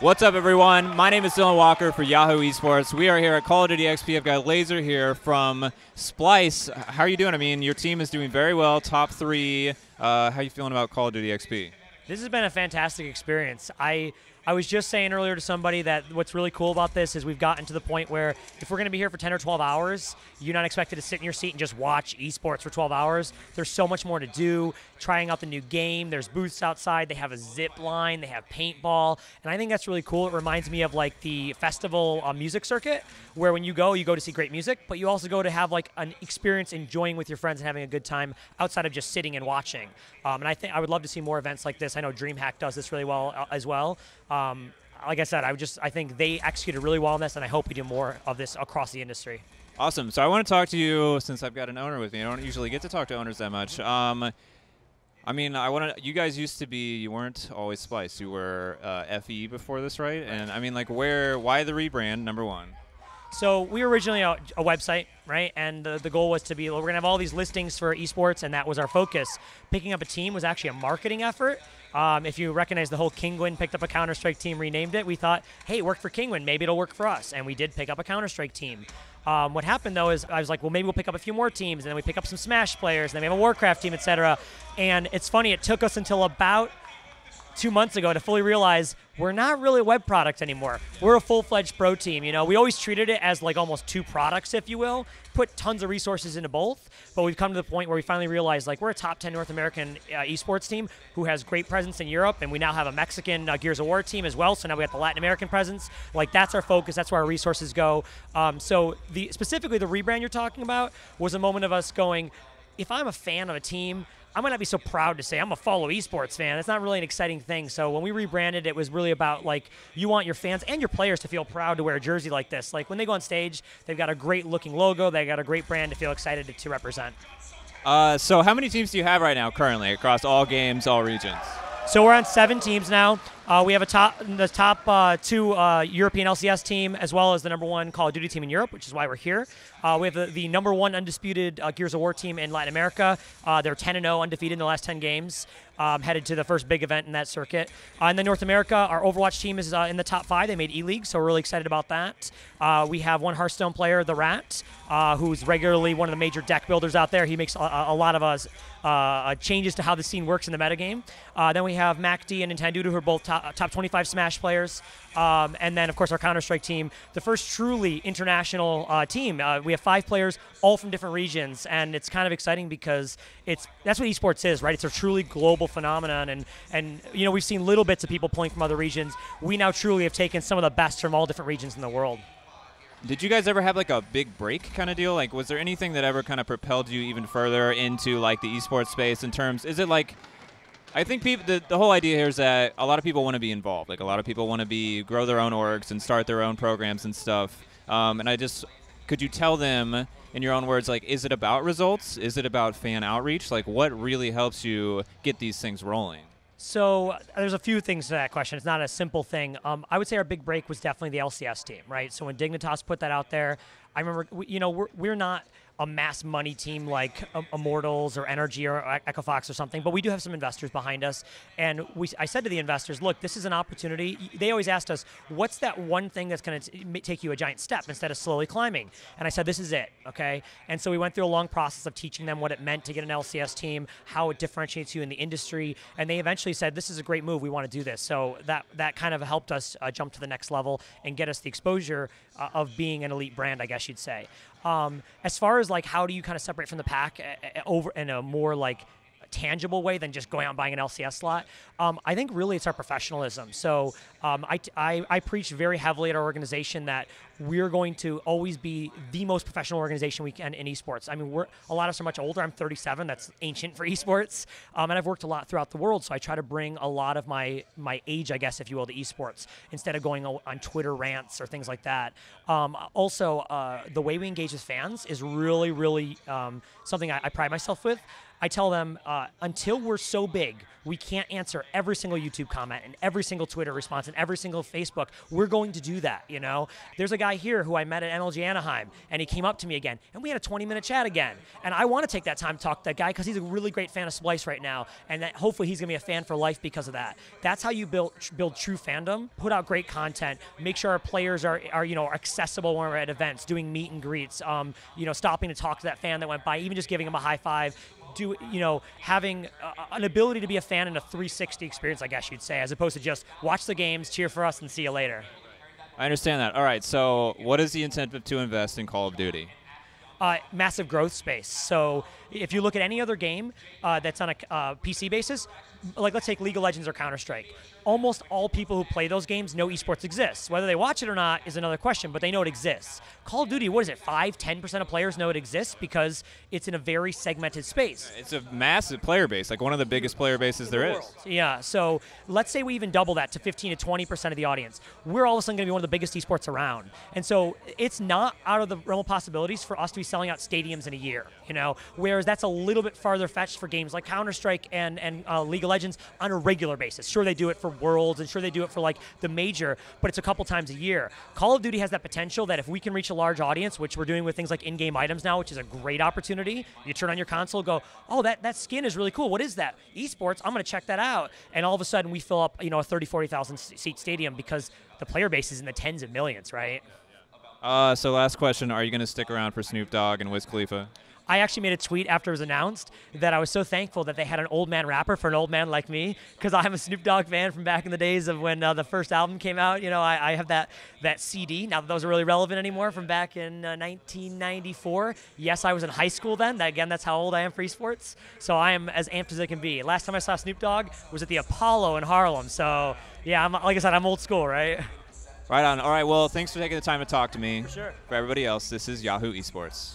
What's up, everyone? My name is Dylan Walker for Yahoo Esports. We are here at Call of Duty XP. I've got Lazer here from Splyce. How are you doing? I mean, your team is doing very well, top three. Uh, how are you feeling about Call of Duty XP? This has been a fantastic experience. I I was just saying earlier to somebody that what's really cool about this is we've gotten to the point where if we're going to be here for 10 or 12 hours, you're not expected to sit in your seat and just watch esports for 12 hours. There's so much more to do. Trying out the new game. There's booths outside. They have a zip line. They have paintball, and I think that's really cool. It reminds me of like the festival uh, music circuit, where when you go, you go to see great music, but you also go to have like an experience enjoying with your friends and having a good time outside of just sitting and watching. Um, and I think I would love to see more events like this. I know DreamHack does this really well uh, as well. Like I said, I just I think they executed really well on this, and I hope we do more of this across the industry. Awesome. So I want to talk to you since I've got an owner with me. I don't usually get to talk to owners that much. Um, I mean, I want to. You guys used to be. You weren't always Splyce. You were uh, FE before this, right? And I mean, like, where? Why the rebrand? Number one. So we were originally a, a website, right? And the, the goal was to be we're gonna have all these listings for esports, and that was our focus. Picking up a team was actually a marketing effort. Um, if you recognize the whole Kinguin picked up a Counter Strike team, renamed it, we thought, hey, it worked for Kinguin, maybe it'll work for us, and we did pick up a Counter Strike team. Um, what happened though is I was like, well, maybe we'll pick up a few more teams, and then we pick up some Smash players, and then we have a Warcraft team, etc. And it's funny, it took us until about two months ago to fully realize we're not really a web product anymore. We're a full-fledged pro team. You know, we always treated it as like almost two products, if you will. Put tons of resources into both, but we've come to the point where we finally realized like we're a top 10 North American uh, esports team who has great presence in Europe, and we now have a Mexican uh, Gears of War team as well. So now we got the Latin American presence. Like that's our focus. That's where our resources go. Um, so the specifically the rebrand you're talking about was a moment of us going. If I'm a fan of a team I might not be so proud to say I'm a follow esports fan. It's not really an exciting thing. So when we rebranded, it was really about like you want your fans and your players to feel proud to wear a jersey like this. Like when they go on stage, they've got a great looking logo, they got a great brand to feel excited to, to represent. Uh, so how many teams do you have right now currently across all games, all regions? So we're on seven teams now. Uh, we have a top the top uh, two uh, European LCS team as well as the number one Call of Duty team in Europe, which is why we're here. Uh, we have the, the, number one undisputed uh, Gears of War team in Latin America. Uh, they're 10 and 0 undefeated in the last 10 games. Um, headed to the first big event in that circuit. in the North America, our Overwatch team is in the top five. They made E League, so we're really excited about that. we have one Hearthstone player, the Rat, who's regularly one of the major deck builders out there. He makes a, a lot of us changes to how the scene works in the metagame. then we have MacD and Nintendude, who are both top, top 25 Smash players. Um, and then, of course, our Counter Strike team, the first truly international uh, team. Uh, we have five players, all from different regions, and it's kind of exciting because it's that's what esports is, right? It's a truly global phenomenon, and and you know we've seen little bits of people pulling from other regions. We now truly have taken some of the best from all different regions in the world. Did you guys ever have like a big break kind of deal? Like, was there anything that ever kind of propelled you even further into like the esports space in terms? Is it like I think the, the whole idea here is that a lot of people want to be involved. Like a lot of people want to be grow their own orgs and start their own programs and stuff. Um, and I just could you tell them in your own words like is it about results? Is it about fan outreach? Like what really helps you get these things rolling? So there's a few things to that question. It's not a simple thing. Um, I would say our big break was definitely the LCS team, right? So when Dignitas put that out there, I remember, you know, we're, we're not – a mass money team like Immortals or NRG or Echo Fox or something, but we do have some investors behind us. And we, I said to the investors, look, this is an opportunity. They always asked us, what's that one thing that's going to take you a giant step instead of slowly climbing? And I said, this is it, okay? And so we went through a long process of teaching them what it meant to get an LCS team, how it differentiates you in the industry, and they eventually said, this is a great move. We want to do this. So that that kind of helped us uh, jump to the next level and get us the exposure uh, of being an elite brand, I guess you'd say. Um, as far as like how do you kind of separate from the pack over in a more like tangible way than just going out and buying an LCS slot. Um, I think really it's our professionalism. So um, I, I, I, preach very heavily at our organization that we're going to always be the most professional organization we can in esports. I mean, we're a lot of us are much older. I'm 37. That's ancient for esports, um, and I've worked a lot throughout the world. So I try to bring a lot of my my age, I guess, if you will, to esports instead of going on Twitter rants or things like that. Um, also, uh, the way we engage with fans is really, really um, something I, I, pride myself with. I tell them uh, until we're so big, we can't answer every single YouTube comment and every single Twitter response and every single Facebook. We're going to do that. You know, there's a guy here who I met at MLG Anaheim, and he came up to me again, and we had a 20 minute chat again. And I want to take that time to talk to that guy because he's a really great fan of Splyce right now, and that hopefully he's gonna be a fan for life because of that. That's how you build build true fandom. Put out great content. Make sure our players are, are you know accessible when we're at events, doing meet and greets. Um, you know, stopping to talk to that fan that went by, even just giving him a high five do you know having uh, an ability to be a fan in a 360 experience, I guess you'd say, as opposed to just watch the games, cheer for us, and see you later. I understand that. All right. So, what is the incentive to invest in Call of Duty? Uh, massive growth space. So if you look at any other game uh, that's on a uh, PC basis, like let's take League of Legends or Counter Strike, almost all people who play those games know esports exists. Whether they watch it or not is another question, but they know it exists. Call of Duty, what is it, 5, 10% of players know it exists because it's in a very segmented space. It's a massive player base, like one of the biggest player bases there is. Yeah, so let's say we even double that to 15 to 20% of the audience. We're all of a sudden going to be one of the biggest esports around. And so it's not out of the realm of possibilities for us to be selling out stadiums in a year, you know, whereas that's a little bit farther fetched for games like Counter-Strike and, and uh, League of Legends on a regular basis. Sure, they do it for Worlds, and sure they do it for like the major, but it's a couple times a year. Call of Duty has that potential that if we can reach a large audience, which we're doing with things like in-game items now, which is a great opportunity. You turn on your console, go, oh, that, that skin is really cool. What is that? Esports. I'm going to check that out. And all of a sudden, we fill up, you know, a 30, 40,000 seat stadium because the player base is in the tens of millions, right? Uh, so last question: Are you going to stick around for Snoop Dogg and Wiz Khalifa? I actually made a tweet after it was announced that I was so thankful that they had an old man rapper for an old man like me because I'm a Snoop Dogg fan from back in the days of when uh, the first album came out. You know, I, I, have that that CD. Now that those are really relevant anymore from back in uh, 1994. Yes, I was in high school then. That, again, that's how old I am for esports. So I am as amped as I can be. Last time I saw Snoop Dogg was at the Apollo in Harlem. So yeah, I'm, like I said, I'm old school, right? Right on. All right. Well, thanks for taking the time to talk to me. For sure. For everybody else, this is Yahoo Esports.